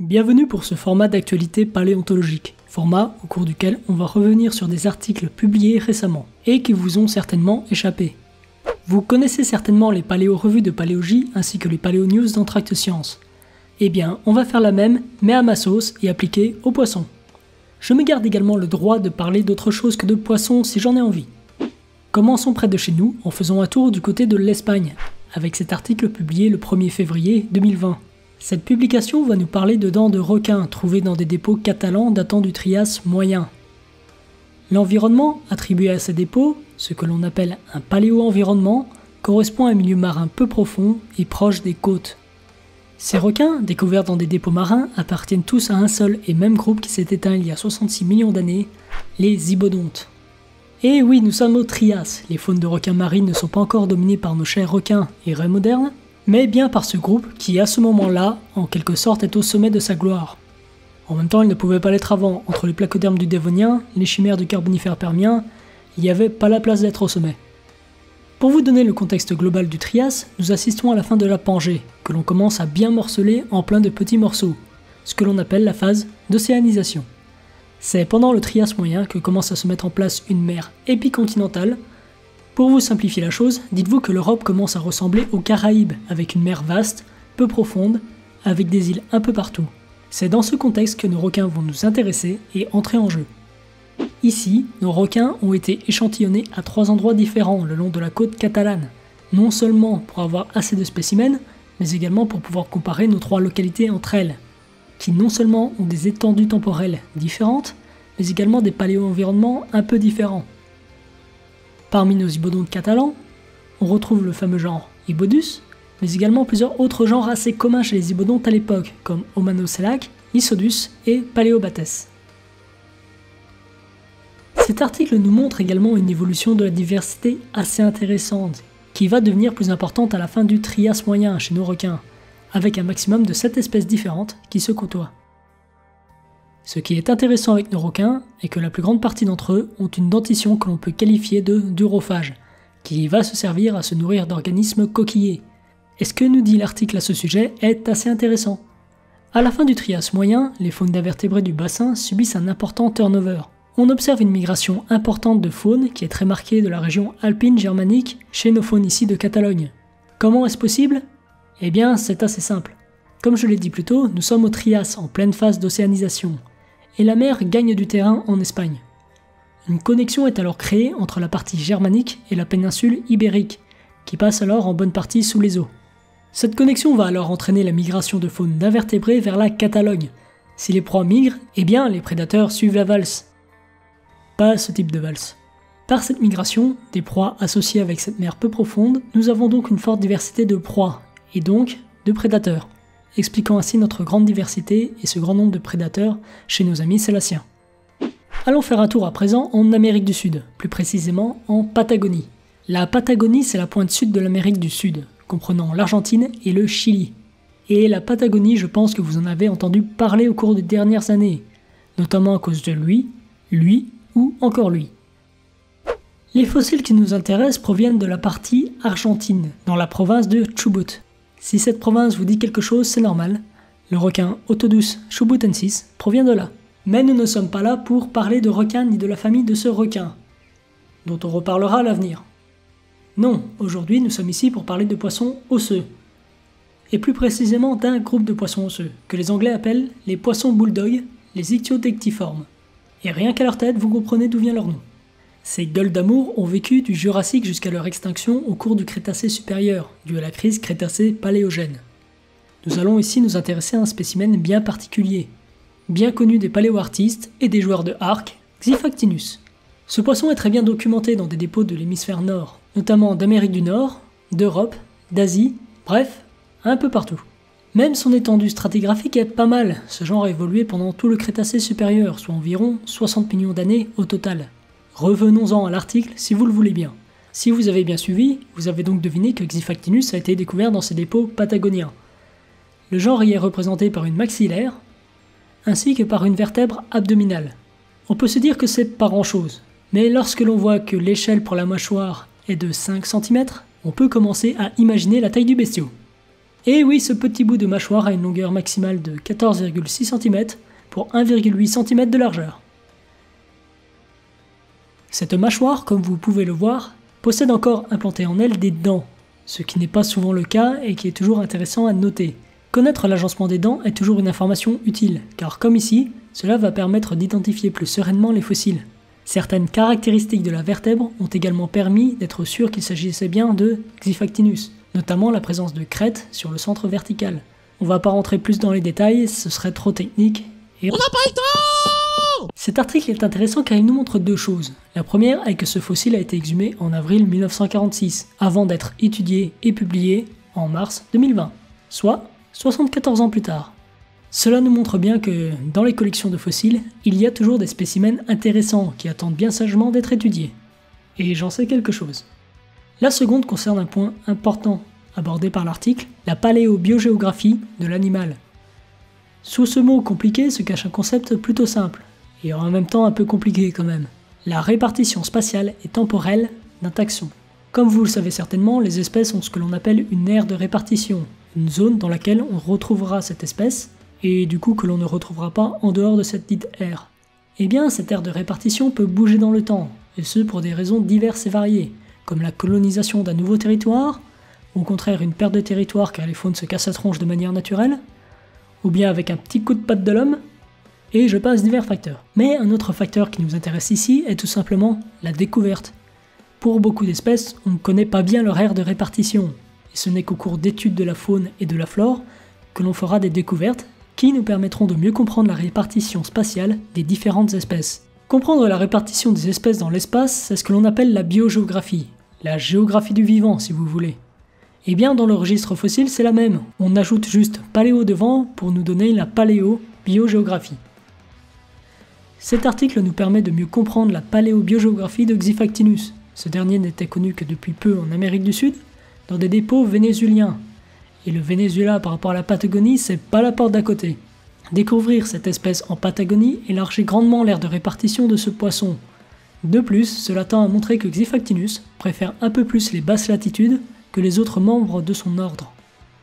Bienvenue pour ce format d'actualité paléontologique, format au cours duquel on va revenir sur des articles publiés récemment et qui vous ont certainement échappé. Vous connaissez certainement les paléo-revues de Paléogie ainsi que les paléo-news d'Entracte Science. Eh bien, on va faire la même, mais à ma sauce et appliquée aux poissons. Je me garde également le droit de parler d'autre chose que de poissons si j'en ai envie. Commençons près de chez nous en faisant un tour du côté de l'Espagne, avec cet article publié le 1er février 2020. Cette publication va nous parler de dents de requin trouvées dans des dépôts catalans datant du Trias moyen. L'environnement attribué à ces dépôts, ce que l'on appelle un paléo-environnement, correspond à un milieu marin peu profond et proche des côtes. Ces requins, découverts dans des dépôts marins, appartiennent tous à un seul et même groupe qui s'est éteint il y a 66 millions d'années, les zibodontes. Et oui, nous sommes au Trias, les faunes de requins marines ne sont pas encore dominées par nos chers requins et raies modernes, mais bien par ce groupe qui, à ce moment-là, en quelque sorte est au sommet de sa gloire. En même temps, il ne pouvait pas l'être avant, entre les placodermes du Dévonien, les chimères du Carbonifère permien, il n'y avait pas la place d'être au sommet. Pour vous donner le contexte global du Trias, nous assistons à la fin de la Pangée, que l'on commence à bien morceler en plein de petits morceaux, ce que l'on appelle la phase d'océanisation. C'est pendant le Trias moyen que commence à se mettre en place une mer épicontinentale, pour vous simplifier la chose, dites-vous que l'Europe commence à ressembler aux Caraïbes, avec une mer vaste, peu profonde, avec des îles un peu partout. C'est dans ce contexte que nos requins vont nous intéresser et entrer en jeu. Ici, nos requins ont été échantillonnés à trois endroits différents le long de la côte catalane, non seulement pour avoir assez de spécimens, mais également pour pouvoir comparer nos trois localités entre elles, qui non seulement ont des étendues temporelles différentes, mais également des paléo-environnements un peu différents. Parmi nos ibodontes catalans, on retrouve le fameux genre Ibodus, mais également plusieurs autres genres assez communs chez les ibodontes à l'époque, comme Omanocelac, Isodus et Paléobates. Cet article nous montre également une évolution de la diversité assez intéressante, qui va devenir plus importante à la fin du Trias moyen chez nos requins, avec un maximum de 7 espèces différentes qui se côtoient. Ce qui est intéressant avec nos requins est que la plus grande partie d'entre eux ont une dentition que l'on peut qualifier de durophage, qui va se servir à se nourrir d'organismes coquillés. Et ce que nous dit l'article à ce sujet est assez intéressant? À la fin du Trias moyen, les faunes d'invertébrés du bassin subissent un important turnover. On observe une migration importante de faune qui est très marquée de la région alpine germanique chez nos faunes ici de Catalogne. Comment est-ce possible? Eh bien, c'est assez simple. Comme je l'ai dit plus tôt, nous sommes au Trias en pleine phase d'océanisation et la mer gagne du terrain en Espagne. Une connexion est alors créée entre la partie germanique et la péninsule ibérique, qui passe alors en bonne partie sous les eaux. Cette connexion va alors entraîner la migration de faune d'invertébrés vers la Catalogne. Si les proies migrent, eh bien les prédateurs suivent la valse. Pas ce type de valse. Par cette migration, des proies associées avec cette mer peu profonde, nous avons donc une forte diversité de proies, et donc de prédateurs expliquant ainsi notre grande diversité et ce grand nombre de prédateurs chez nos amis sélaciens. Allons faire un tour à présent en Amérique du Sud, plus précisément en Patagonie. La Patagonie, c'est la pointe sud de l'Amérique du Sud, comprenant l'Argentine et le Chili. Et la Patagonie, je pense que vous en avez entendu parler au cours des dernières années, notamment à cause de lui, lui ou encore lui. Les fossiles qui nous intéressent proviennent de la partie argentine, dans la province de Chubut, si cette province vous dit quelque chose, c'est normal. Le requin Otodus chubutensis provient de là. Mais nous ne sommes pas là pour parler de requins ni de la famille de ce requin, dont on reparlera à l'avenir. Non, aujourd'hui nous sommes ici pour parler de poissons osseux. Et plus précisément d'un groupe de poissons osseux, que les Anglais appellent les poissons bulldog, les ichthyodectiformes. Et rien qu'à leur tête, vous comprenez d'où vient leur nom. Ces gueules d'amour ont vécu du Jurassique jusqu'à leur extinction au cours du Crétacé supérieur, dû à la crise Crétacé-Paléogène. Nous allons ici nous intéresser à un spécimen bien particulier, bien connu des paléoartistes et des joueurs de arc, Xifactinus. Ce poisson est très bien documenté dans des dépôts de l'hémisphère nord, notamment d'Amérique du Nord, d'Europe, d'Asie, bref, un peu partout. Même son étendue stratigraphique est pas mal, ce genre a évolué pendant tout le Crétacé supérieur, soit environ 60 millions d'années au total. Revenons-en à l'article si vous le voulez bien. Si vous avez bien suivi, vous avez donc deviné que Xifactinus a été découvert dans ces dépôts patagoniens. Le genre y est représenté par une maxillaire, ainsi que par une vertèbre abdominale. On peut se dire que c'est pas grand-chose, mais lorsque l'on voit que l'échelle pour la mâchoire est de 5 cm, on peut commencer à imaginer la taille du bestiau. Et oui, ce petit bout de mâchoire a une longueur maximale de 14,6 cm pour 1,8 cm de largeur. Cette mâchoire, comme vous pouvez le voir, possède encore implanté en elle des dents, ce qui n'est pas souvent le cas et qui est toujours intéressant à noter. Connaître l'agencement des dents est toujours une information utile, car comme ici, cela va permettre d'identifier plus sereinement les fossiles. Certaines caractéristiques de la vertèbre ont également permis d'être sûr qu'il s'agissait bien de Xifactinus, notamment la présence de crêtes sur le centre vertical. On va pas rentrer plus dans les détails, ce serait trop technique. Et... On n'a pas le temps Cet article est intéressant car il nous montre deux choses. La première est que ce fossile a été exhumé en avril 1946, avant d'être étudié et publié en mars 2020, soit 74 ans plus tard. Cela nous montre bien que, dans les collections de fossiles, il y a toujours des spécimens intéressants qui attendent bien sagement d'être étudiés. Et j'en sais quelque chose. La seconde concerne un point important abordé par l'article, la paléobiogéographie de l'animal. Sous ce mot compliqué se cache un concept plutôt simple, et en même temps un peu compliqué quand même. La répartition spatiale et temporelle d'un taxon. Comme vous le savez certainement, les espèces ont ce que l'on appelle une aire de répartition, une zone dans laquelle on retrouvera cette espèce, et du coup que l'on ne retrouvera pas en dehors de cette dite aire. Eh bien, cette aire de répartition peut bouger dans le temps, et ce pour des raisons diverses et variées, comme la colonisation d'un nouveau territoire, au contraire une perte de territoire car les faunes se cassent la tronche de manière naturelle, ou bien avec un petit coup de patte de l'homme, et je passe divers facteurs. Mais un autre facteur qui nous intéresse ici est tout simplement la découverte. Pour beaucoup d'espèces, on ne connaît pas bien leur aire de répartition, et ce n'est qu'au cours d'études de la faune et de la flore que l'on fera des découvertes qui nous permettront de mieux comprendre la répartition spatiale des différentes espèces. Comprendre la répartition des espèces dans l'espace, c'est ce que l'on appelle la biogéographie, la géographie du vivant si vous voulez. Et eh bien dans le registre fossile c'est la même, on ajoute juste paléo devant pour nous donner la paléo-biogéographie. Cet article nous permet de mieux comprendre la paléobiogéographie de Xifactinus. Ce dernier n'était connu que depuis peu en Amérique du Sud, dans des dépôts vénézuéliens. Et le Venezuela par rapport à la Patagonie, c'est pas la porte d'à côté. Découvrir cette espèce en Patagonie élargit grandement l'aire de répartition de ce poisson. De plus, cela tend à montrer que Xifactinus préfère un peu plus les basses latitudes que les autres membres de son ordre.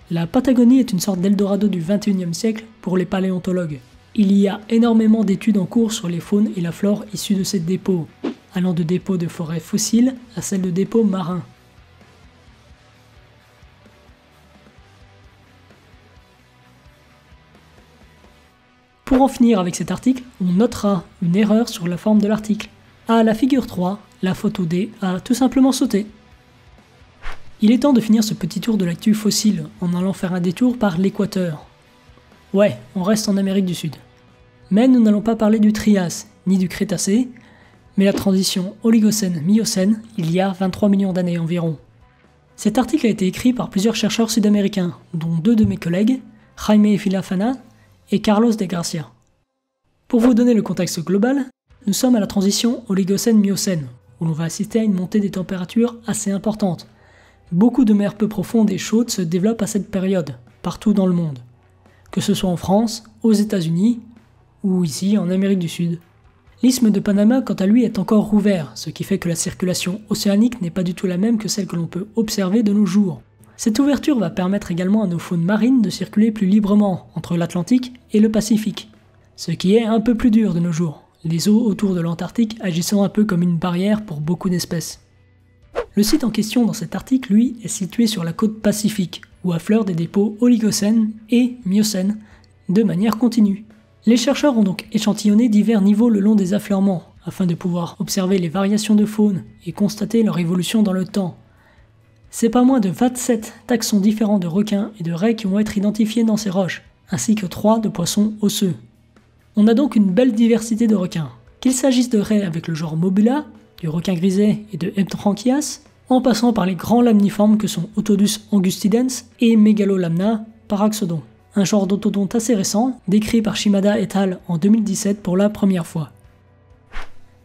La Patagonie est une sorte d'Eldorado du XXIe siècle pour les paléontologues. Il y a énormément d'études en cours sur les faunes et la flore issues de ces dépôts, allant de dépôts de forêts fossiles à celles de dépôts marins. Pour en finir avec cet article, on notera une erreur sur la forme de l'article. À la figure 3, la photo D a tout simplement sauté. Il est temps de finir ce petit tour de l'actu fossile en allant faire un détour par l'équateur. Ouais, on reste en Amérique du Sud. Mais nous n'allons pas parler du Trias, ni du Crétacé, mais la transition Oligocène-Miocène il y a 23 millions d'années environ. Cet article a été écrit par plusieurs chercheurs sud-américains, dont deux de mes collègues, Jaime Filafana et Carlos de Garcia. Pour vous donner le contexte global, nous sommes à la transition Oligocène-Miocène, où l'on va assister à une montée des températures assez importante. Beaucoup de mers peu profondes et chaudes se développent à cette période, partout dans le monde, que ce soit en France, aux États-Unis ou ici en Amérique du Sud. L'isthme de Panama, quant à lui, est encore ouvert, ce qui fait que la circulation océanique n'est pas du tout la même que celle que l'on peut observer de nos jours. Cette ouverture va permettre également à nos faunes marines de circuler plus librement entre l'Atlantique et le Pacifique, ce qui est un peu plus dur de nos jours, les eaux autour de l'Antarctique agissant un peu comme une barrière pour beaucoup d'espèces. Le site en question dans cet article, lui, est situé sur la côte pacifique, où affleurent des dépôts oligocènes et miocènes de manière continue. Les chercheurs ont donc échantillonné divers niveaux le long des affleurements, afin de pouvoir observer les variations de faune et constater leur évolution dans le temps, c'est pas moins de 27 taxons différents de requins et de raies qui vont être identifiés dans ces roches, ainsi que 3 de poissons osseux. On a donc une belle diversité de requins, qu'il s'agisse de raies avec le genre Mobula, du requin grisé et de Heptranchias, en passant par les grands lamniformes que sont Otodus angustidens et Megalolamna paraxodon, un genre d'autodonte assez récent, décrit par Shimada et al. en 2017 pour la première fois.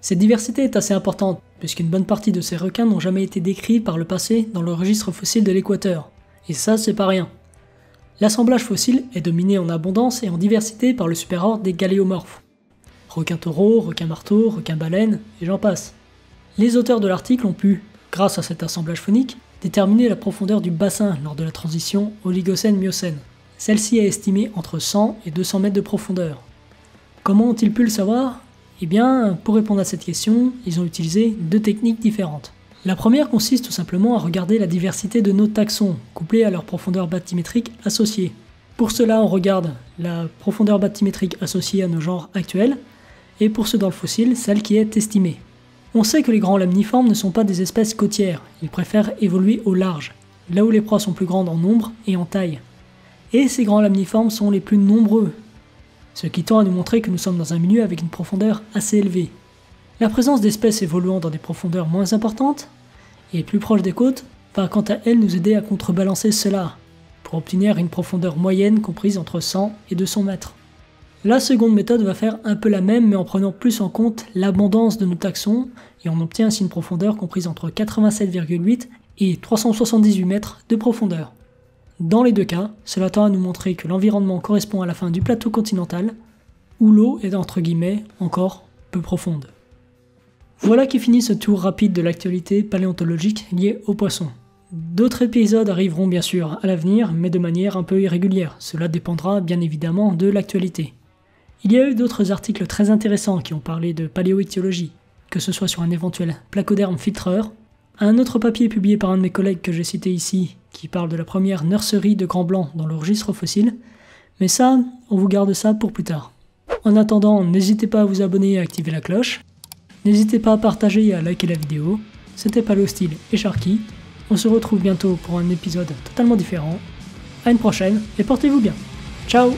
Cette diversité est assez importante, puisqu'une bonne partie de ces requins n'ont jamais été décrits par le passé dans le registre fossile de l'équateur. Et ça, c'est pas rien. L'assemblage fossile est dominé en abondance et en diversité par le superordre des galéomorphes. Requins taureaux, requins marteaux, requins baleines, et j'en passe. Les auteurs de l'article ont pu, grâce à cet assemblage phonique, déterminer la profondeur du bassin lors de la transition Oligocène-Miocène. Celle-ci est estimée entre 100 et 200 mètres de profondeur. Comment ont-ils pu le savoir? Eh bien, pour répondre à cette question, ils ont utilisé deux techniques différentes. La première consiste tout simplement à regarder la diversité de nos taxons, couplés à leur profondeur bathymétrique associée. Pour cela, on regarde la profondeur bathymétrique associée à nos genres actuels, et pour ceux dans le fossile, celle qui est estimée. On sait que les grands lamniformes ne sont pas des espèces côtières, ils préfèrent évoluer au large, là où les proies sont plus grandes en nombre et en taille. Et ces grands lamniformes sont les plus nombreux, ce qui tend à nous montrer que nous sommes dans un milieu avec une profondeur assez élevée. La présence d'espèces évoluant dans des profondeurs moins importantes et plus proches des côtes va quant à elle nous aider à contrebalancer cela, pour obtenir une profondeur moyenne comprise entre 100 et 200 mètres. La seconde méthode va faire un peu la même mais en prenant plus en compte l'abondance de nos taxons et on obtient ainsi une profondeur comprise entre 87,8 et 378 mètres de profondeur. Dans les deux cas, cela tend à nous montrer que l'environnement correspond à la fin du plateau continental, où l'eau est entre guillemets encore peu profonde. Voilà qui finit ce tour rapide de l'actualité paléontologique liée aux poissons. D'autres épisodes arriveront bien sûr à l'avenir, mais de manière un peu irrégulière. Cela dépendra bien évidemment de l'actualité. Il y a eu d'autres articles très intéressants qui ont parlé de paléoïtiologie, que ce soit sur un éventuel placoderme filtreur, un autre papier publié par un de mes collègues que j'ai cité ici, qui parle de la première nurserie de Grand Blanc dans le registre fossile, mais ça, on vous garde ça pour plus tard. En attendant, n'hésitez pas à vous abonner et à activer la cloche, N'hésitez pas à partager et à liker la vidéo. C'était Style et Sharky. On se retrouve bientôt pour un épisode totalement différent. À une prochaine et portez-vous bien. Ciao